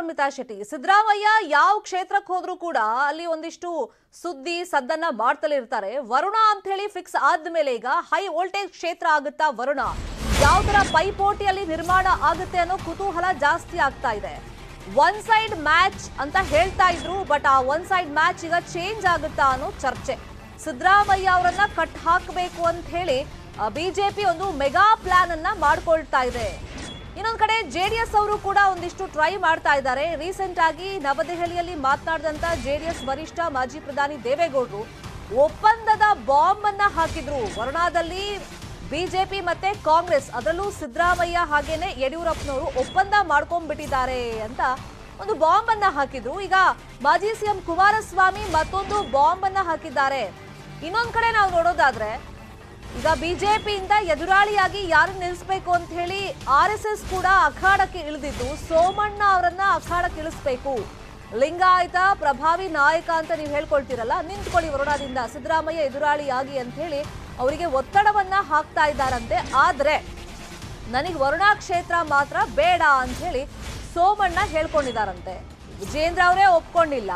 ಶರ್ಮಿತಾ ಶೆಟ್ಟಿ. ಸಿದ್ದರಾಮಯ್ಯ ಯಾವ ಕ್ಷೇತ್ರಕ್ಕೆ ಹೋದ್ರೂ ಕೂಡ ಅಲ್ಲಿ ಒಂದಿಷ್ಟು ಸುದ್ದಿ ಸದ್ದನ್ನ ಮಾಡ್ತಲೇ ಇರ್ತಾರೆ. ವರುಣ ಅಂತ ಹೇಳಿ ಫಿಕ್ಸ್ ಆದ್ಮೇಲೆ ಈಗ ಹೈ ವೋಲ್ಟೇಜ್ ಕ್ಷೇತ್ರ ಆಗುತ್ತಾ ವರುಣ? ಯಾವ ತರ ಪೈಪೋಟಿಯಲ್ಲಿ ನಿರ್ಮಾಣ ಆಗುತ್ತೆ ಅನ್ನೋ ಕುತೂಹಲ ಜಾಸ್ತಿ ಆಗ್ತಾ ಇದೆ. ಒನ್ ಸೈಡ್ ಮ್ಯಾಚ್ ಅಂತ ಹೇಳ್ತಾ ಇದ್ರು ಬಟ್ ಆ ಒನ್ ಸೈಡ್ ಮ್ಯಾಚ್ ಈಗ ಚೇಂಜ್ ಆಗುತ್ತಾ ಅನ್ನೋ ಚರ್ಚೆ. ಸಿದ್ದರಾಮಯ್ಯ ಅವರನ್ನ ಕಟ್ ಹಾಕಬೇಕು ಅಂತ ಹೇಳಿ ಬಿಜೆಪಿ ಒಂದು ಮೆಗಾ ಪ್ಲಾನ್ ಅನ್ನ ಮಾಡ್ಕೊಳ್ತಾ ಇದೆ. ಇನ್ನೊಂದ್ ಕಡೆ ಜೆಡಿಎಸ್ ಅವರು ಕೂಡ ಒಂದಿಷ್ಟು ಟ್ರೈ ಮಾಡ್ತಾ ಇದ್ದಾರೆ. ರೀಸೆಂಟ್ ಆಗಿ ನವದೆಹಲಿಯಲ್ಲಿ ಮಾತನಾಡಿದಂತ ಜೆಡಿಎಸ್ ವರಿಷ್ಠ ಮಾಜಿ ಪ್ರಧಾನಿ ದೇವೇಗೌಡರು ಒಪ್ಪಂದದ ಬಾಂಬ್ ಅನ್ನ ಹಾಕಿದ್ರು. ವರುಣಾದಲ್ಲಿ ಬಿಜೆಪಿ ಮತ್ತೆ ಕಾಂಗ್ರೆಸ್, ಅದರಲ್ಲೂ ಸಿದ್ದರಾಮಯ್ಯ ಹಾಗೇನೆ ಯಡಿಯೂರಪ್ಪನವರು ಒಪ್ಪಂದ ಮಾಡ್ಕೊಂಡ್ಬಿಟ್ಟಿದ್ದಾರೆ ಅಂತ ಒಂದು ಬಾಂಬ್ ಅನ್ನ ಹಾಕಿದ್ರು. ಈಗ ಮಾಜಿ ಸಿಎಂ ಕುಮಾರಸ್ವಾಮಿ ಮತ್ತೊಂದು ಬಾಂಬ್ ಅನ್ನ ಹಾಕಿದ್ದಾರೆ. ಇನ್ನೊಂದ್ ಕಡೆ ನಾವು ನೋಡೋದಾದ್ರೆ ಈಗ ಬಿಜೆಪಿಯಿಂದ ಎದುರಾಳಿಯಾಗಿ ಯಾರು ನಿಲ್ಲಿಸಬೇಕು ಅಂತ ಹೇಳಿ ಆರ್ ಕೂಡ ಅಖಾಡಕ್ಕೆ ಇಳಿದಿದ್ದು ಸೋಮಣ್ಣ ಅವರನ್ನ ಅಖಾಡಕ್ಕೆ ಇಳಿಸ್ಬೇಕು. ಲಿಂಗಾಯತ, ಪ್ರಭಾವಿ ನಾಯಕ ಅಂತ ನೀವು ಹೇಳ್ಕೊಳ್ತೀರಲ್ಲ, ನಿಂತ್ಕೊಳ್ಳಿ ವರುಣಾದಿಂದ. ಸಿದ್ದರಾಮಯ್ಯ ಎದುರಾಳಿಯಾಗಿ ಅಂತ ಹೇಳಿ ಅವರಿಗೆ ಒತ್ತಡವನ್ನ ಹಾಕ್ತಾ ಇದ್ದಾರಂತೆ. ಆದ್ರೆ ನನಗೆ ವರುಣಾ ಕ್ಷೇತ್ರ ಮಾತ್ರ ಬೇಡ ಅಂತ ಹೇಳಿ ಸೋಮಣ್ಣ ಹೇಳ್ಕೊಂಡಿದ್ದಾರಂತೆ. ವಿಜೇಂದ್ರ ಅವರೇ ಒಪ್ಕೊಂಡಿಲ್ಲ.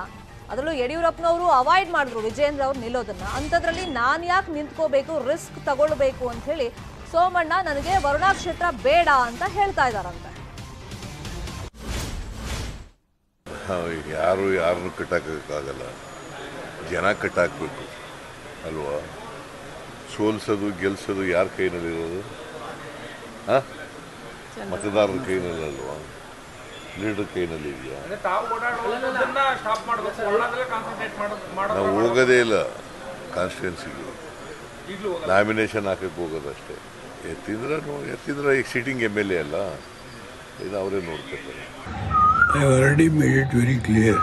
ಅದರಲ್ಲೂ ಯಡಿಯೂರಪ್ಪನವರು ಅವಾಯ್ಡ್ ಮಾಡಿದ್ರು ವಿಜೇಂದ್ರ ಅವ್ರು ನಿಲ್ಲೋದನ್ನ. ಅಂಥದ್ರಲ್ಲಿ ನಾನು ಯಾಕೆ ನಿಂತ್ಕೋಬೇಕು ರಿಸ್ಕ್ ತಗೊಳ್ಬೇಕು ಅಂತ ಹೇಳಿ ಸೋಮಣ್ಣ ನನಗೆ ವರುಣಾ ಕ್ಷೇತ್ರ ಬೇಡ ಅಂತ ಹೇಳ್ತಾ ಇದ್ದಾರಂತೆ. ಯಾರು ಯಾರನ್ನು ಕಟ್ಟಾಕೋಕ್ಕಾಗಲ್ಲ ಜನ ಕಟ್ಟಾಕಬೇಕು ಅಲ್ವಾ? ಸೋಲ್ಸೋದು ಗೆಲ್ಸೋದು ಯಾರ ಕೈನಲ್ಲಿರೋದು? ಹಾಂ ಮತದಾರರ ಕೈನಲ್ಲಲ್ವಾ? ಲೀಡರ್ ಕೈನಲ್ಲಿ ಇದೆಯಾ ನಾವು ಹೋಗೋದೇ ಇಲ್ಲ. ಕಾನ್ಸ್ಟಿಟ್ಯೂನ್ಸಿಗೆ ನಾಮಿನೇಷನ್ ಹಾಕಕ್ಕೆ ಹೋಗೋದಷ್ಟೇ ಎತ್ತಿದ್ರೆ ಎತ್ತಿದ್ರೆ ಈಗ ಸಿಟಿಂಗ್ ಎಂ ಎಲ್ ಎ ಅಲ್ಲ? ಇದು ಅವರೇ ನೋಡ್ತಿರ್ತಾರೆ I already made it very clear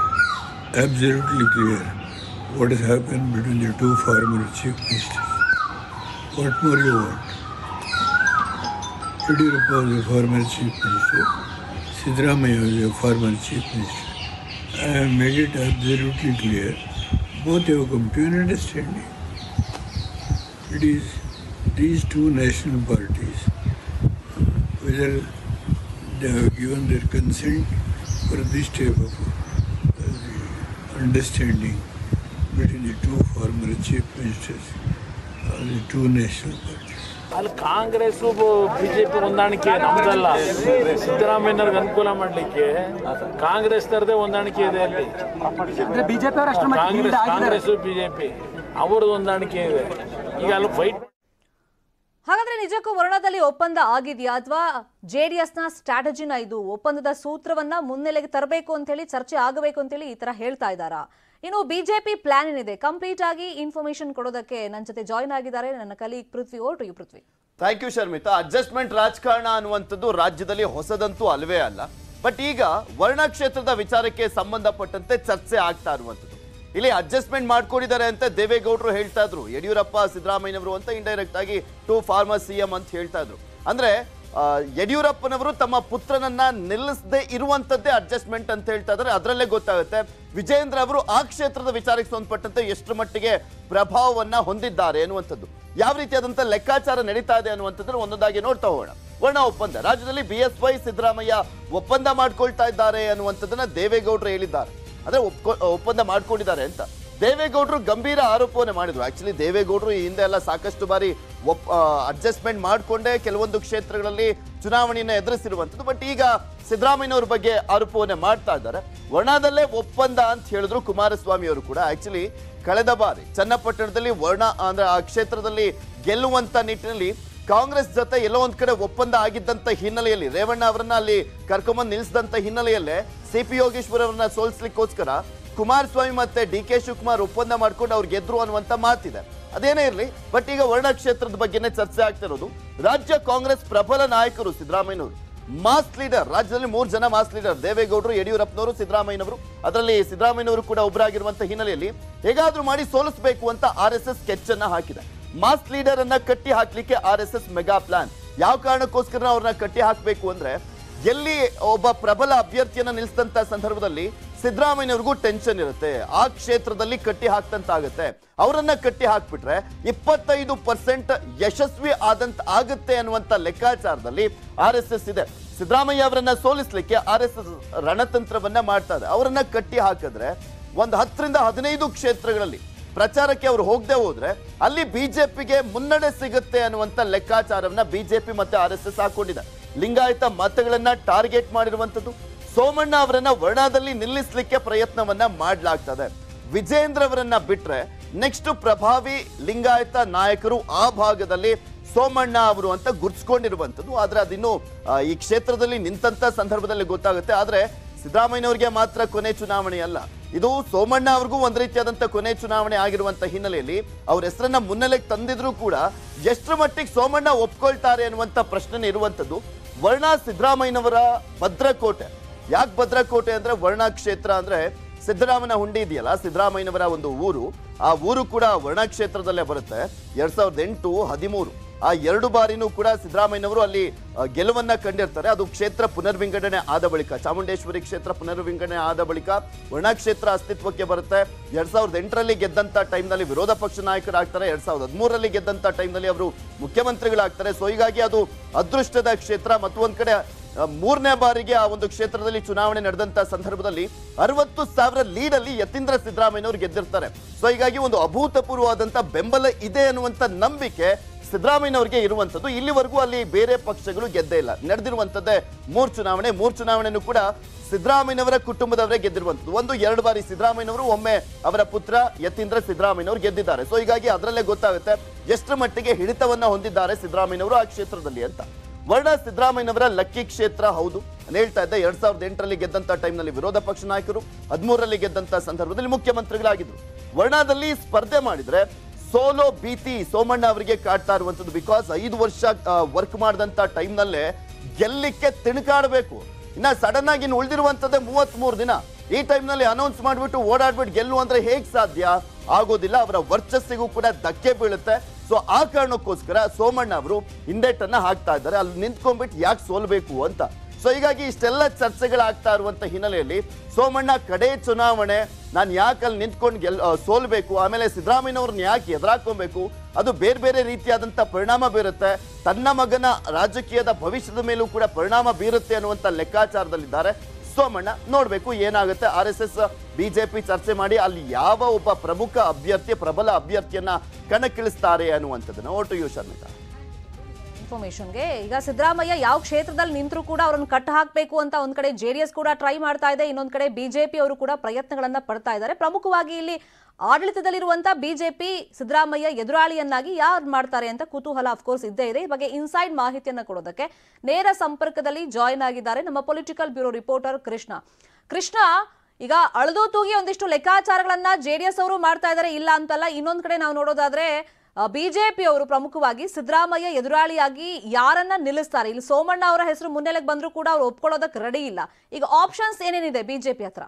absolutely clear what is happen between the two former chief minister what more you want Yediyurappa former Sidramaya was a former chief minister. I have made it absolutely clear, both have come to an understanding. It is these two national parties, whether they have given their consent for this type of uh, understanding between the two former chief ministers of the two national parties. ಅಲ್ಲಿ Congress BJP ಹೊಂದಾಣಿಕೆ ನಮ್ದಲ್ಲ. ಸಿದ್ದರಾಮಯ್ಯನವ್ರಿಗೆ ಅನುಕೂಲ ಮಾಡಲಿಕ್ಕೆ ಕಾಂಗ್ರೆಸ್ ತರದೇ ಹೊಂದಾಣಿಕೆ ಇದೆ ಅಲ್ಲಿ. Congress Congress BJP ಅವ್ರದ್ದು ಹೊಂದಾಣಿಕೆ ಇದೆ. ಈಗ ಅಲ್ಲಿ ಫೈಟ್ ಹಾಗಾದ್ರೆ ನಿಜಕ್ಕೂ ವರ್ಣದಲ್ಲಿ ಒಪ್ಪಂದ ಆಗಿದೆಯಾ ಅಥವಾ ಜೆಡಿಎಸ್ನ ಸ್ಟ್ರಾಟಜಿನ ಇದು ಒಪ್ಪಂದದ ಸೂತ್ರವನ್ನ ಮುನ್ನೆಲೆಗೆ ತರಬೇಕು ಅಂತ ಹೇಳಿ ಚರ್ಚೆ ಆಗಬೇಕು ಅಂತ ಹೇಳಿ ಈ ತರ ಹೇಳ್ತಾ ಇದ್ದಾರಾ? ಇನ್ನು ಬಿಜೆಪಿ ಪ್ಲಾನ್ ಏನಿದೆ? ಕಂಪ್ಲೀಟ್ ಆಗಿ ಇನ್ಫಾರ್ಮೇಶನ್ ಕೊಡೋದಕ್ಕೆ ನನ್ನ ಜೊತೆ ಜಾಯ್ನ್ ಆಗಿದ್ದಾರೆ ನನ್ನ colleague Prithvi over to you Prithvi. Thank you Sharmita adjustment ರಾಜಕಾರಣ ಅನ್ನುವಂಥದ್ದು ರಾಜ್ಯದಲ್ಲಿ ಹೊಸದಂತೂ ಅಲ್ವೇ ಅಲ್ಲ. ಬಟ್ ಈಗ ವರ್ಣ ಕ್ಷೇತ್ರದ ವಿಚಾರಕ್ಕೆ ಸಂಬಂಧಪಟ್ಟಂತೆ ಚರ್ಚೆ ಆಗ್ತಾ ಇರುವಂಥದ್ದು. ಇಲ್ಲಿ ಅಡ್ಜಸ್ಟ್ಮೆಂಟ್ ಮಾಡ್ಕೊಂಡಿದ್ದಾರೆ ಅಂತ ದೇವೇಗೌಡರು ಹೇಳ್ತಾ ಇದ್ರು. ಯಡಿಯೂರಪ್ಪ, ಸಿದ್ದರಾಮಯ್ಯನವರು ಅಂತ ಇಂಡೈರೆಕ್ಟ್ ಆಗಿ ಟು ಫಾರ್ಮರ್ ಸಿ ಅಂತ ಹೇಳ್ತಾ ಇದ್ರು. ಅಂದ್ರೆ ಯಡಿಯೂರಪ್ಪನವರು ತಮ್ಮ ಪುತ್ರನನ್ನ ನಿಲ್ಲಿಸದೆ ಇರುವಂತದ್ದೇ ಅಡ್ಜಸ್ಟ್ಮೆಂಟ್ ಅಂತ ಹೇಳ್ತಾ ಇದ್ದಾರೆ. ಅದರಲ್ಲೇ ಗೊತ್ತಾಗುತ್ತೆ, ವಿಜೇಂದ್ರ ಅವರು ಆ ಕ್ಷೇತ್ರದ ವಿಚಾರಕ್ಕೆ ಸಂಬಂಧಪಟ್ಟಂತೆ ಎಷ್ಟು ಮಟ್ಟಿಗೆ ಪ್ರಭಾವವನ್ನ ಹೊಂದಿದ್ದಾರೆ ಅನ್ನುವಂಥದ್ದು ಯಾವ ರೀತಿಯಾದಂಥ ಲೆಕ್ಕಾಚಾರ ನಡೀತಾ ಇದೆ ಅನ್ನುವಂಥದ್ದನ್ನು ಒಂದೊಂದಾಗಿ ನೋಡ್ತಾ ಹೋಗೋಣ. ವರ್ಣ ಒಪ್ಪಂದ. ರಾಜ್ಯದಲ್ಲಿ ಬಿ ಎಸ್ ವೈ ಸಿದ್ದರಾಮಯ್ಯ ಒಪ್ಪಂದ ಮಾಡ್ಕೊಳ್ತಾ ಇದ್ದಾರೆ ಅನ್ನುವಂಥದ್ದನ್ನ ದೇವೇಗೌಡರು ಹೇಳಿದ್ದಾರೆ. ಅಂದ್ರೆ ಒಪ್ಪಂದ ಮಾಡ್ಕೊಂಡಿದ್ದಾರೆ ಅಂತ. ದೇವೇಗೌಡರು ಗಂಭೀರ ಆರೋಪವನ್ನು ಮಾಡಿದ್ರು. ಆಕ್ಚುಲಿ ದೇವೇಗೌಡರು ಈ ಹಿಂದೆ ಎಲ್ಲ ಸಾಕಷ್ಟು ಬಾರಿ ಒಪ್ ಅಡ್ಜಸ್ಟ್ಮೆಂಟ್ ಮಾಡಿಕೊಂಡೇ ಕೆಲವೊಂದು ಕ್ಷೇತ್ರಗಳಲ್ಲಿ ಚುನಾವಣೆಯನ್ನು ಎದುರಿಸಿರುವಂಥದ್ದು. ಬಟ್ ಈಗ ಸಿದ್ದರಾಮಯ್ಯನವ್ರ ಬಗ್ಗೆ ಆರೋಪವನ್ನು ಮಾಡ್ತಾ ಇದ್ದಾರೆ. ವರ್ಣದಲ್ಲೇ ಒಪ್ಪಂದ ಅಂತ ಹೇಳಿದ್ರು ಕುಮಾರಸ್ವಾಮಿ ಅವರು ಕೂಡ. ಆಕ್ಚುಲಿ ಕಳೆದ ಬಾರಿ ಚನ್ನಪಟ್ಟಣದಲ್ಲಿ ವರ್ಣ, ಅಂದ್ರೆ ಆ ಕ್ಷೇತ್ರದಲ್ಲಿ ಗೆಲ್ಲುವಂತ ನಿಟ್ಟಿನಲ್ಲಿ ಕಾಂಗ್ರೆಸ್ ಜೊತೆ ಎಲ್ಲೋ ಒಂದ್ ಕಡೆ ಒಪ್ಪಂದ ಆಗಿದ್ದಂತ ಹಿನ್ನೆಲೆಯಲ್ಲಿ, ರೇವಣ್ಣ ಅವರನ್ನ ಅಲ್ಲಿ ಕರ್ಕೊಂಬಂದು ನಿಲ್ಸಿದಂತ ಹಿನ್ನೆಲೆಯಲ್ಲೇ ಸಿ ಪಿ ಯೋಗೇಶ್ವರ್ ಅವರನ್ನ ಸೋಲಿಸ್ಲಿಕ್ಕೋಸ್ಕರ ಕುಮಾರಸ್ವಾಮಿ ಮತ್ತೆ ಡಿ ಕೆ ಶಿವಕುಮಾರ್ ಒಪ್ಪಂದ ಮಾಡ್ಕೊಂಡು ಅವ್ರು ಗೆದ್ರು ಅನ್ನುವಂತ ಮಾತಿದೆ. ಅದೇನೇ ಇರಲಿ ಬಟ್ ಈಗ ವರ್ಣ ಕ್ಷೇತ್ರದ ಬಗ್ಗೆನೇ ಚರ್ಚೆ ಆಗ್ತಿರೋದು ರಾಜ್ಯ ಕಾಂಗ್ರೆಸ್ ಪ್ರಬಲ ನಾಯಕರು ಸಿದ್ದರಾಮಯ್ಯನವರು ಮಾಸ್ ಲೀಡರ್ ರಾಜ್ಯದಲ್ಲಿ ಮೂರು ಜನ ಮಾಸ್ ಲೀಡರ್ ದೇವೇಗೌಡರು, ಯಡಿಯೂರಪ್ಪನವರು, ಸಿದ್ದರಾಮಯ್ಯನವರು. ಅದರಲ್ಲಿ ಸಿದ್ದರಾಮಯ್ಯನವರು ಕೂಡ ಒಬ್ಬರಾಗಿರುವಂತಹ ಹಿನ್ನೆಲೆಯಲ್ಲಿ ಹೇಗಾದ್ರೂ ಮಾಡಿ ಸೋಲಿಸಬೇಕು ಅಂತ ಆರ್ ಎಸ್ ಎಸ್ ಸ್ಕೆಚ್ ಅನ್ನ ಹಾಕಿದೆ. ಮಾಸ್ ಲೀಡರ್ ಅನ್ನ ಕಟ್ಟಿ ಹಾಕ್ಲಿಕ್ಕೆ R S S mega plan ಯಾವ ಕಾರಣಕ್ಕೋಸ್ಕರ ಅವ್ರನ್ನ ಕಟ್ಟಿ ಹಾಕಬೇಕು ಅಂದ್ರೆ ಎಲ್ಲಿ ಒಬ್ಬ ಪ್ರಬಲ ಅಭ್ಯರ್ಥಿಯನ್ನ ನಿಲ್ಲಿಸಿದಂತ ಸಂದರ್ಭದಲ್ಲಿ ಸಿದ್ದರಾಮಯ್ಯವ್ರಿಗೂ ಟೆನ್ಷನ್ ಇರುತ್ತೆ. ಆ ಕ್ಷೇತ್ರದಲ್ಲಿ ಕಟ್ಟಿ ಹಾಕ್ತಂತಾಗುತ್ತೆ. ಅವರನ್ನ ಕಟ್ಟಿ ಹಾಕ್ಬಿಟ್ರೆ ಇಪ್ಪತ್ತೈದು ಪರ್ಸೆಂಟ್ ಯಶಸ್ವಿ ಆದಂತ ಆಗುತ್ತೆ ಅನ್ನುವಂತ ಲೆಕ್ಕಾಚಾರದಲ್ಲಿ ಆರ್ ಎಸ್ ಎಸ್ ಇದೆ. ಸಿದ್ದರಾಮಯ್ಯ ಅವರನ್ನ ಸೋಲಿಸ್ಲಿಕ್ಕೆ ಆರ್ ಎಸ್ ಎಸ್ ರಣತಂತ್ರವನ್ನ ಮಾಡ್ತಾ ಇದೆ. ಅವರನ್ನ ಕಟ್ಟಿ ಹಾಕಿದ್ರೆ ಒಂದು ಹತ್ತರಿಂದ ಹದಿನೈದು ಕ್ಷೇತ್ರಗಳಲ್ಲಿ ಪ್ರಚಾರಕ್ಕೆ ಅವರು ಹೋಗದೆ ಹೋದ್ರೆ ಅಲ್ಲಿ ಬಿಜೆಪಿಗೆ ಮುನ್ನಡೆ ಸಿಗುತ್ತೆ ಅನ್ನುವಂತ ಲೆಕ್ಕಾಚಾರವನ್ನ ಬಿಜೆಪಿ ಮತ್ತೆ ಆರ್ ಎಸ್ ಎಸ್ ಹಾಕೊಂಡಿದೆ. ಲಿಂಗಾಯತ ಮತಗಳನ್ನ ಟಾರ್ಗೆಟ್ ಮಾಡಿರುವಂತದ್ದು ಸೋಮಣ್ಣ ಅವರನ್ನ ವರ್ಣದಲ್ಲಿ ನಿಲ್ಲಿಸಲಿಕ್ಕೆ ಪ್ರಯತ್ನವನ್ನ ಮಾಡಲಾಗ್ತದೆ. ವಿಜೇಂದ್ರ ಅವರನ್ನ ಬಿಟ್ರೆ ನೆಕ್ಸ್ಟ್ ಪ್ರಭಾವಿ ಲಿಂಗಾಯತ ನಾಯಕರು ಆ ಭಾಗದಲ್ಲಿ ಸೋಮಣ್ಣ ಅವರು ಅಂತ ಗುರ್ಸ್ಕೊಂಡಿರುವಂತದ್ದು ಆದ್ರೆ ಅದಿನ್ನು ಈ ಕ್ಷೇತ್ರದಲ್ಲಿ ನಿಂತಂತ ಸಂದರ್ಭದಲ್ಲಿ ಗೊತ್ತಾಗುತ್ತೆ. ಆದ್ರೆ ಸಿದ್ದರಾಮಯ್ಯನವರಿಗೆ ಮಾತ್ರ ಕೊನೆ ಚುನಾವಣೆ ಅಲ್ಲ. ಇದು ಸೋಮಣ್ಣ ಅವ್ರಿಗೂ ಒಂದು ರೀತಿಯಾದಂತ ಕೊನೆ ಚುನಾವಣೆ ಆಗಿರುವಂತ ಹಿನ್ನೆಲೆಯಲ್ಲಿ ಅವ್ರ ಹೆಸರನ್ನ ಮುನ್ನೆಲೆಗೆ ತಂದಿದ್ರು ಕೂಡ ಎಷ್ಟರ ಮಟ್ಟಿಗೆ ಸೋಮಣ್ಣ ಒಪ್ಕೊಳ್ತಾರೆ ಅನ್ನುವಂತ ಪ್ರಶ್ನೆ ಇರುವಂಥದ್ದು. ವರ್ಣ ಸಿದ್ದರಾಮಯ್ಯನವರ ಭದ್ರಕೋಟೆ. ಯಾಕೆ ಭದ್ರಕೋಟೆ ಅಂದ್ರೆ ವರ್ಣ ಕ್ಷೇತ್ರ ಅಂದ್ರೆ ಸಿದ್ದರಾಮನ ಹುಂಡಿ ಇದೆಯಲ್ಲ, ಸಿದ್ದರಾಮಯ್ಯನವರ ಒಂದು ಊರು, ಆ ಊರು ಕೂಡ ವರ್ಣ ಕ್ಷೇತ್ರದಲ್ಲೇ ಬರುತ್ತೆ. ಎರಡ್ ಸಾವಿರದ ಎಂಟು, ಹದಿಮೂರು. ಆ ಎರಡು ಬಾರಿನೂ ಕೂಡ ಸಿದ್ದರಾಮಯ್ಯನವರು ಅಲ್ಲಿ ಗೆಲುವನ್ನ ಕಂಡಿರ್ತಾರೆ. ಅದು ಕ್ಷೇತ್ರ ಪುನರ್ವಿಂಗಡಣೆ ಆದ ಬಳಿಕ, ಚಾಮುಂಡೇಶ್ವರಿ ಕ್ಷೇತ್ರ ಪುನರ್ವಿಂಗಡಣೆ ಆದ ಬಳಿಕ ವರ್ಣ ಕ್ಷೇತ್ರ ಅಸ್ತಿತ್ವಕ್ಕೆ ಬರುತ್ತೆ. ಎರಡ್ ಸಾವಿರದ ಎಂಟರಲ್ಲಿ ಗೆದ್ದಂತ ಟೈಮ್ನಲ್ಲಿ ವಿರೋಧ ಪಕ್ಷ ನಾಯಕರಾಗ್ತಾರೆ. ಎರಡ್ ಸಾವಿರದ ಹದಿಮೂರರಲ್ಲಿ ಗೆದ್ದಂತ ಟೈಮ್ನಲ್ಲಿ ಅವರು ಮುಖ್ಯಮಂತ್ರಿಗಳಾಗ್ತಾರೆ. ಸೊ, ಹೀಗಾಗಿ ಅದು ಅದೃಷ್ಟದ ಕ್ಷೇತ್ರ. ಮತ್ತೊಂದ್ ಕಡೆ ಮೂರನೇ ಬಾರಿಗೆ ಆ ಒಂದು ಕ್ಷೇತ್ರದಲ್ಲಿ ಚುನಾವಣೆ ನಡೆದಂತ ಸಂದರ್ಭದಲ್ಲಿ ಅರವತ್ತು ಸಾವಿರ ಲೀಡ್ ಅಲ್ಲಿ ಯತೀಂದ್ರ ಸಿದ್ದರಾಮಯ್ಯನವರು ಗೆದ್ದಿರ್ತಾರೆ. ಸೊ ಹೀಗಾಗಿ ಒಂದು ಅಭೂತಪೂರ್ವವಾದಂತ ಬೆಂಬಲ ಇದೆ ಅನ್ನುವಂತ ನಂಬಿಕೆ ಸಿದ್ದರಾಮಯ್ಯನವರಿಗೆ ಇರುವಂತದ್ದು ಇಲ್ಲಿವರೆಗೂ ಅಲ್ಲಿ ಬೇರೆ ಪಕ್ಷಗಳು ಗೆದ್ದೇ ಇಲ್ಲ. ನಡೆದಿರುವಂತದ್ದೇ ಮೂರ್ ಚುನಾವಣೆ. ಮೂರ್ ಚುನಾವಣೆನೂ ಕೂಡ ಸಿದ್ದರಾಮಯ್ಯನವರ ಕುಟುಂಬದವರೇ ಗೆದ್ದಿರುವಂತದ್ದು ಒಂದು, ಎರಡು ಬಾರಿ ಸಿದ್ದರಾಮಯ್ಯನವರು, ಒಮ್ಮೆ ಅವರ ಪುತ್ರ ಯತೀಂದ್ರ ಸಿದ್ದರಾಮಯ್ಯನವರು ಗೆದ್ದಿದ್ದಾರೆ. ಸೊ ಹೀಗಾಗಿ ಅದರಲ್ಲೇ ಗೊತ್ತಾಗುತ್ತೆ ಎಷ್ಟರ ಮಟ್ಟಿಗೆ ಹಿಡಿತವನ್ನ ಹೊಂದಿದ್ದಾರೆ ಸಿದ್ದರಾಮಯ್ಯನವರು ಆ ಕ್ಷೇತ್ರದಲ್ಲಿ ಅಂತ. ವರ್ಣ ಸಿದ್ದರಾಮಯ್ಯನವರ ಲಕ್ಕಿ ಕ್ಷೇತ್ರ ಹೌದು. ನಾನು ಹೇಳ್ತಾ ಇದ್ದೆ, ಎರಡ್ ಸಾವಿರದ ಎಂಟರಲ್ಲಿ ಗೆದ್ದಂತ ಟೈಮ್ನಲ್ಲಿ ವಿರೋಧ ಪಕ್ಷ ನಾಯಕರು, ಹದಿಮೂರರಲ್ಲಿ ಗೆದ್ದಂತ ಸಂದರ್ಭದಲ್ಲಿ ಮುಖ್ಯಮಂತ್ರಿಗಳಾಗಿದ್ರು. ವರ್ಣದಲ್ಲಿ ಸ್ಪರ್ಧೆ ಮಾಡಿದ್ರೆ ಸೋಲೋ ಭೀತಿ ಸೋಮಣ್ಣ ಅವರಿಗೆ ಕಾಡ್ತಾ ಇರುವಂತದ್ದು ಬಿಕಾಸ್ ಐದು ವರ್ಷ ವರ್ಕ್ ಮಾಡಿದಂತ ಟೈಮ್ನಲ್ಲೇ ಗೆಲ್ಲಿಕ್ಕೆ ತಿಣುಕಾಡಬೇಕು. ಇನ್ನ ಸಡನ್ ಆಗಿ ಇನ್ನು ಉಳಿದಿರುವಂತದ್ದೇ ಮೂವತ್ತ್ ದಿನ. ಈ ಟೈಮ್ನಲ್ಲಿ ಅನೌನ್ಸ್ ಮಾಡಿಬಿಟ್ಟು ಓಡಾಡ್ಬಿಟ್ಟು ಗೆಲ್ಲು ಅಂದ್ರೆ ಹೇಗ್ ಸಾಧ್ಯ? ಆಗೋದಿಲ್ಲ, ಅವರ ವರ್ಚಸ್ಸಿಗೂ ಕೂಡ ಧಕ್ಕೆ ಬೀಳುತ್ತೆ. ಸೊ ಆ ಕಾರಣಕ್ಕೋಸ್ಕರ ಸೋಮಣ್ಣ ಅವರು ಹಿಂದೆಟ್ಟನ್ನ ಹಾಕ್ತಾ ಇದ್ದಾರೆ. ಅಲ್ಲಿ ನಿಂತ್ಕೊಂಡ್ಬಿಟ್ಟು ಯಾಕೆ ಸೋಲ್ಬೇಕು ಅಂತ? ಸೊ ಹೀಗಾಗಿ ಇಷ್ಟೆಲ್ಲ ಚರ್ಚೆಗಳಾಗ್ತಾ ಇರುವಂತ ಹಿನ್ನೆಲೆಯಲ್ಲಿ ಸೋಮಣ್ಣ ಕಡೆ ಚುನಾವಣೆ, ನಾನು ಯಾಕೆ ಅಲ್ಲಿ ನಿಂತ್ಕೊಂಡು ಗೆಲ್ ಸೋಲ್ಬೇಕು? ಆಮೇಲೆ ಸಿದ್ದರಾಮಯ್ಯನವ್ರನ್ನ ಯಾಕೆ ಎದುರಾಕೊಬೇಕು ಅದು ಬೇರೆ ಬೇರೆ ರೀತಿಯಾದಂಥ ಪರಿಣಾಮ ಬೀರುತ್ತೆ. ತನ್ನ ಮಗನ ರಾಜಕೀಯದ ಭವಿಷ್ಯದ ಮೇಲೂ ಕೂಡ ಪರಿಣಾಮ ಬೀರುತ್ತೆ ಅನ್ನುವಂಥ ಲೆಕ್ಕಾಚಾರದಲ್ಲಿದ್ದಾರೆ. ಸೋಮಣ್ಣ ನೋಡ್ಬೇಕು ಏನಾಗುತ್ತೆ. ಆರ್ ಎಸ್ ಎಸ್, ಬಿಜೆಪಿ ಚರ್ಚೆ ಮಾಡಿ ಅಲ್ಲಿ ಯಾವ ಒಬ್ಬ ಪ್ರಮುಖ ಅಭ್ಯರ್ಥಿ, ಪ್ರಬಲ ಅಭ್ಯರ್ಥಿಯನ್ನ ಕಣಕ್ಕಿಳಿಸ್ತಾರೆ ಅನ್ನುವಂಥದ್ದನ್ನ ಓಟು ಯು ಶರ್ಮಿತಾ ಇನ್ಫಾರ್ಮೇಶನ್ಗೆ ಈಗ ಸಿದ್ದರಾಮಯ್ಯ ಯಾವ ಕ್ಷೇತ್ರದಲ್ಲಿ ನಿಂತರೂ ಕೂಡ ಅವರನ್ನು ಕಟ್ ಹಾಕಬೇಕು ಅಂತ ಒಂದ್ ಕಡೆ ಜೆಡಿಎಸ್ ಕೂಡ ಟ್ರೈ ಮಾಡ್ತಾ ಇದೆ. ಇನ್ನೊಂದ್ ಕಡೆ ಬಿಜೆಪಿ ಅವರು ಕೂಡ ಪ್ರಯತ್ನಗಳನ್ನ ಪಡ್ತಾ ಇದ್ದಾರೆ. ಪ್ರಮುಖವಾಗಿ ಇಲ್ಲಿ ಆಡಳಿತದಲ್ಲಿರುವಂತ ಬಿಜೆಪಿ ಸಿದ್ದರಾಮಯ್ಯ ಎದುರಾಳಿಯನ್ನಾಗಿ ಯಾರು ಮಾಡ್ತಾರೆ ಅಂತ ಕುತೂಹಲ ಅಫ್ಕೋರ್ಸ್ ಇದ್ದೇ ಇದೆ. ಈ ಬಗ್ಗೆ ಇನ್ಸೈಡ್ ಮಾಹಿತಿಯನ್ನು ಕೊಡೋದಕ್ಕೆ ನೇರ ಸಂಪರ್ಕದಲ್ಲಿ ಜಾಯಿನ್ ಆಗಿದ್ದಾರೆ ನಮ್ಮ political bureau reporter Krishna. Krishna, ಈಗ ಅಳದು ತೂಗಿ ಒಂದಿಷ್ಟು ಲೆಕ್ಕಾಚಾರಗಳನ್ನ ಎಸ್ ಅವರು ಮಾಡ್ತಾ ಇದ್ದಾರೆ ಇಲ್ಲ ಅಂತಲ್ಲ, ಇನ್ನೊಂದ್ ಕಡೆ ನಾವು ನೋಡೋದಾದ್ರೆ ಬಿಜೆಪಿ ಅವರು ಪ್ರಮುಖವಾಗಿ ಸಿದ್ದರಾಮಯ್ಯ ಎದುರಾಳಿಯಾಗಿ ಯಾರನ್ನ ನಿಲ್ಲಿಸ್ತಾರೆ? ಇಲ್ಲಿ ಸೋಮಣ್ಣ ಅವರ ಹೆಸರು ಮುನ್ನೆಲೆಗೆ ಬಂದರೂ ಕೂಡ ಅವ್ರು ಒಪ್ಕೊಳ್ಳೋದಕ್ಕೆ ರೆಡಿ ಇಲ್ಲ. ಈಗ ಆಪ್ಷನ್ಸ್ ಏನೇನಿದೆ ಬಿಜೆಪಿ ಹತ್ರ?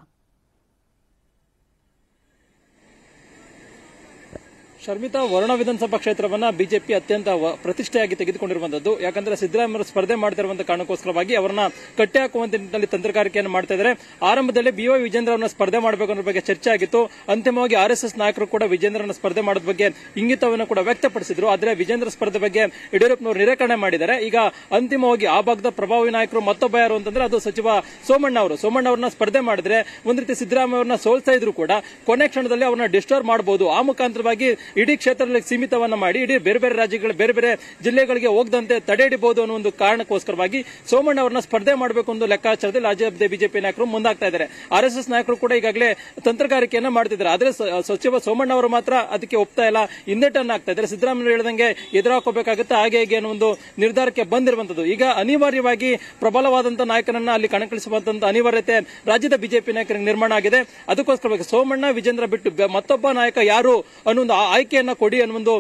ಶರ್ಮಿತಾ ವರುಣ ವಿಧಾನಸಭಾ ಕ್ಷೇತ್ರವನ್ನ ಬಿಜೆಪಿ ಅತ್ಯಂತ ಪ್ರತಿಷ್ಠೆಯಾಗಿ ತೆಗೆದುಕೊಂಡಿರುವಂತದ್ದು. ಯಾಕಂದ್ರೆ ಸಿದ್ದರಾಮಯ್ಯ ಸ್ಪರ್ಧೆ ಮಾಡ್ತಿರುವಂತ ಕಾರಣಕ್ಕೋಸ್ಕರವಾಗಿ ಅವರನ್ನ ಕಟ್ಟಿ ಹಾಕುವಂತ ನಿಟ್ಟಿನಲ್ಲಿ ತಂತ್ರಗಾರಿಕೆಯನ್ನು ಮಾಡ್ತಾ ಇದ್ದಾರೆ ಆರಂಭದಲ್ಲಿ ಬಿ ವೈ ವಿಜೇಂದ್ರ ಅವರನ್ನ ಸ್ಪರ್ಧೆ ಮಾಡಬೇಕು ಅನ್ನೋ ಬಗ್ಗೆ ಚರ್ಚೆ ಆಗಿತ್ತು. ಅಂತಿಮವಾಗಿ ಆರ್ಎಸ್ಎಸ್ ಎಸ್ ಎಸ್ ನಾಯಕರು ಕೂಡ ವಿಜೇಂದ್ರನ ಸ್ಪರ್ಧೆ ಮಾಡೋದ ಬಗ್ಗೆ ಇಂಗಿತವನ್ನು ಕೂಡ ವ್ಯಕ್ತಪಡಿಸಿದ್ರು. ಆದರೆ ವಿಜೇಂದ್ರ ಸ್ಪರ್ಧೆ ಬಗ್ಗೆ ಯಡಿಯೂರಪ್ಪನವರು ನಿರಾಕರಣೆ ಮಾಡಿದ್ದಾರೆ. ಈಗ ಅಂತಿಮವಾಗಿ ಆ ಭಾಗದ ಪ್ರಭಾವಿ ನಾಯಕರು ಮತ್ತೊಬ್ಬ ಯಾರು ಅಂತಂದ್ರೆ ಅದು ಸಚಿವ ಸೋಮಣ್ಣ ಅವರು. ಸೋಮಣ್ಣ ಅವರನ್ನ ಸ್ಪರ್ಧೆ ಮಾಡಿದ್ರೆ ಒಂದ್ ರೀತಿ ಸಿದ್ದರಾಮಯ್ಯ ಅವರನ್ನ ಸೋಲ್ತಾ ಇದ್ರು ಕೂಡ. ಕೊನೆ ಕ್ಷಣದಲ್ಲಿ ಅವರನ್ನ ಡಿಸ್ಟರ್ಬ್ ಮಾಡಬಹುದು ಆ ಮುಖಾಂತರವಾಗಿ ಇಡೀ ಕ್ಷೇತ್ರದಲ್ಲಿ ಸೀಮಿತವನ್ನ ಮಾಡಿ, ಇಡೀ ಬೇರೆ ಬೇರೆ ರಾಜ್ಯಗಳ, ಬೇರೆ ಬೇರೆ ಜಿಲ್ಲೆಗಳಿಗೆ ಹೋಗದಂತೆ ತಡೆ ಹಿಡಿಬಹುದು ಅನ್ನೋ ಒಂದು ಕಾರಣಕ್ಕೋಸ್ಕರವಾಗಿ ಸೋಮಣ್ಣ ಅವರನ್ನ ಸ್ಪರ್ಧೆ ಮಾಡಬೇಕು ಒಂದು ಲೆಕ್ಕಾಚಾರದಲ್ಲಿ ರಾಜ್ಯದ ಬಿಜೆಪಿ ನಾಯಕರು ಮುಂದಾಗ್ತಾ ಇದ್ದಾರೆ. ಆರ್ ಎಸ್ ಎಸ್ ನಾಯಕರು ಕೂಡ ಈಗಾಗಲೇ ತಂತ್ರಗಾರಿಕೆಯನ್ನ ಮಾಡ್ತಿದ್ದಾರೆ. ಆದರೆ ಸಚಿವ ಸೋಮಣ್ಣ ಅವರು ಮಾತ್ರ ಅದಕ್ಕೆ ಒಪ್ತಾ ಇಲ್ಲ. ಹಿಂದೆಟನ್ನ ಆಗ್ತಾ ಇದ್ದಾರೆ. ಸಿದ್ದರಾಮಯ್ಯ ಹೇಳ್ದಂಗೆ ಎದುರಾಕೋಬೇಕಾಗುತ್ತೆ. ಹಾಗೆ ಹೀಗೆ ಅನ್ನೋ ಒಂದು ನಿರ್ಧಾರಕ್ಕೆ ಬಂದಿರುವಂತದ್ದು ಈಗ ಅನಿವಾರ್ಯವಾಗಿ ಪ್ರಬಲವಾದಂತಹ ನಾಯಕನನ್ನ ಅಲ್ಲಿ ಕಣಕ್ಕಿಳಿಸುವಂತ ಅನಿವಾರ್ಯತೆ ರಾಜ್ಯದ ಬಿಜೆಪಿ ನಾಯಕರಿಗೆ ನಿರ್ಮಾಣ ಆಗಿದೆ. ಅದಕ್ಕೋಸ್ಕರವಾಗಿ ಸೋಮಣ್ಣ, ವಿಜೇಂದ್ರ ಬಿಟ್ಟು ಮತ್ತೊಬ್ಬ ನಾಯಕ ಯಾರು ಅನ್ನೋ ಒಂದು ಆಯ್ಕೆಯನ್ನ ಕೊಡಿ ಅನ್ನೋ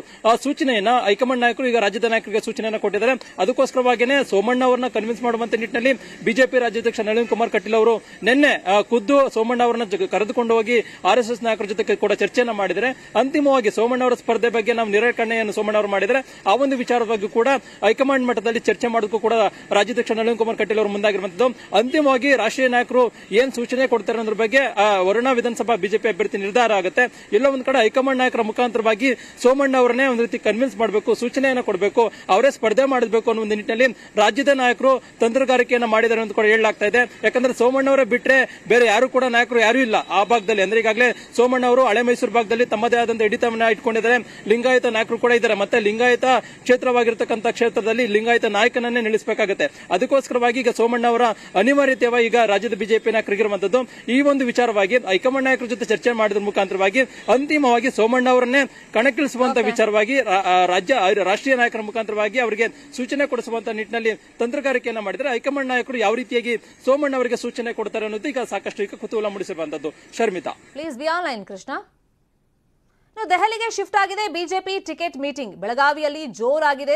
ಸೂಚನೆಯನ್ನ ಹೈಕಮಾಂಡ್ ನಾಯಕರು, ಈಗ ರಾಜ್ಯದ ನಾಯಕರಿಗೆ ಸೂಚನೆಯನ್ನ ಕೊಟ್ಟಿದ್ದಾರೆ. ಅದಕ್ಕೋಸ್ಕರವಾಗಿಯೇ ಸೋಮಣ್ಣ ಅವರನ್ನ ಕನ್ವಿನ್ಸ್ ಮಾಡುವಂತ ನಿಟ್ಟಿನಲ್ಲಿ ಬಿಜೆಪಿ ರಾಜ್ಯಾಧ್ಯಕ್ಷ ನಳಿನ್ ಕುಮಾರ್ ಕಟೀಲ್ ಅವರು ನಿನ್ನೆ ಖುದ್ದು ಸೋಮಣ್ಣ ಅವರನ್ನ ಕರೆದುಕೊಂಡು ಹೋಗಿ ಆರ್ ಎಸ್ ಎಸ್ ನಾಯಕರ ಜೊತೆ ಕೂಡ ಚರ್ಚೆಯನ್ನ ಮಾಡಿದರೆ ಅಂತಿಮವಾಗಿ ಸೋಮಣ್ಣ ಅವರ ಸ್ಪರ್ಧೆ ಬಗ್ಗೆ ನಾವು ನಿರಾಕರಣೆಯನ್ನು ಸೋಮಣ್ಣ ಅವರು ಮಾಡಿದರೆ ಆ ಒಂದು ವಿಚಾರವಾಗಿ ಕೂಡ ಹೈಕಮಾಂಡ್ ಮಟ್ಟದಲ್ಲಿ ಚರ್ಚೆ ಮಾಡೋದಕ್ಕೂ ಕೂಡ ರಾಜ್ಯಾಧ್ಯಕ್ಷ ನಳಿನ್ ಕುಮಾರ್ ಕಟೀಲ್ ಅವರು ಮುಂದಾಗಿರುವಂತದ್ದು. ಅಂತಿಮವಾಗಿ ರಾಷ್ಟ್ರೀಯ ನಾಯಕರು ಏನ್ ಸೂಚನೆ ಕೊಡ್ತಾರೆ ಅನ್ನೋದ್ರ ಬಗ್ಗೆ ವರುಣಾ ವಿಧಾನಸಭಾ ಬಿಜೆಪಿ ಅಭ್ಯರ್ಥಿ ನಿರ್ಧಾರ ಆಗುತ್ತೆ. ಎಲ್ಲ ಒಂದ್ ಕಡೆ ಹೈಕಮಾಂಡ್ ನಾಯಕರ ಮುಖಾಂತರವಾಗಿ ಅದಕ್ಕೋಸ್ಕರವಾಗಿ ಸೋಮಣ್ಣ ಅವರನ್ನೇ ಒಂದು ರೀತಿ ಕನ್ವಿನ್ಸ್ ಮಾಡಬೇಕು, ಸೂಚನೆಯನ್ನು ಕೊಡಬೇಕು, ಅವರೇ ಸ್ಪರ್ಧೆ ಮಾಡಬೇಕು ಅನ್ನೋ ಒಂದು ನಿಟ್ಟಿನಲ್ಲಿ ರಾಜ್ಯದ ನಾಯಕರು ತಂತ್ರಗಾರಿಕೆಯನ್ನು ಮಾಡಿದ್ದಾರೆ ಅಂತ ಕೂಡ ಹೇಳಲಾಗ್ತಾ ಇದೆ. ಯಾಕಂದ್ರೆ ಸೋಮಣ್ಣ ಅವರೇ ಬಿಟ್ಟರೆ ಬೇರೆ ಯಾರು ಕೂಡ ನಾಯಕರು ಯಾರು ಇಲ್ಲ ಆ ಭಾಗದಲ್ಲಿ. ಅಂದ್ರೆ ಈಗಾಗಲೇ ಸೋಮಣ್ಣ ಅವರು ಹಳೆ ಮೈಸೂರು ಭಾಗದಲ್ಲಿ ತಮ್ಮದೇ ಆದಂತ ಹಿಡಿತವನ್ನ ಇಟ್ಕೊಂಡಿದ್ದಾರೆ. ಲಿಂಗಾಯತ ನಾಯಕರು ಕೂಡ ಇದ್ದಾರೆ. ಮತ್ತೆ ಲಿಂಗಾಯತ ಕ್ಷೇತ್ರವಾಗಿರ್ತಕ್ಕಂಥ ಕ್ಷೇತ್ರದಲ್ಲಿ ಲಿಂಗಾಯತ ನಾಯಕನನ್ನೇ ನಿಲ್ಲಿಸಬೇಕಾಗುತ್ತೆ. ಅದಕ್ಕೋಸ್ಕರವಾಗಿ ಈಗ ಸೋಮಣ್ಣ ಅವರ ಅನಿವಾರ್ಯತೆಯ ಈಗ ರಾಜ್ಯದ ಬಿಜೆಪಿ ನಾಯಕರಿಗಿರುವಂತದ್ದು ಈ ಒಂದು ವಿಚಾರವಾಗಿ ಹೈಕಮಾಂಡ್ ನಾಯಕರ ಜೊತೆ ಚರ್ಚೆ ಮಾಡಿದ ಮುಖಾಂತರವಾಗಿ ಅಂತಿಮವಾಗಿ ಸೋಮಣ್ಣ ಅವರನ್ನೇ ಕಣಕ್ಕಿಳಿಸುವಂತ ವಿಚಾರವಾಗಿ ರಾಜ್ಯ ರಾಷ್ಟ್ರೀಯ ನಾಯಕರ ಮುಖಾಂತರವಾಗಿ ಅವರಿಗೆ ಸೂಚನೆ ಕೊಡಿಸುವಂತ ನಿಟ್ಟಿನಲ್ಲಿ ತಂತ್ರಗಾರಿಕೆಯನ್ನ ಮಾಡಿದರೆ ಹೈಕಮಾಂಡ್ ನಾಯಕರು ಯಾವ ರೀತಿಯಾಗಿ ಸೋಮಣ್ಣ ಅವರಿಗೆ ಸೂಚನೆ ಕೊಡ್ತಾರೆ ಅನ್ನೋದು ಈಗ ಸಾಕಷ್ಟು ಈಗ ಕುತೂಹಲ ಮೂಡಿಸಿರುವಂತದ್ದು. Sharmita. Please be online Krishna ದೆಹಲಿಗೆ ಶಿಫ್ಟ್ ಆಗಿದೆ. BJP ticket meeting. ಬೆಳಗಾವಿಯಲ್ಲಿ ಜೋರಾಗಿದೆ.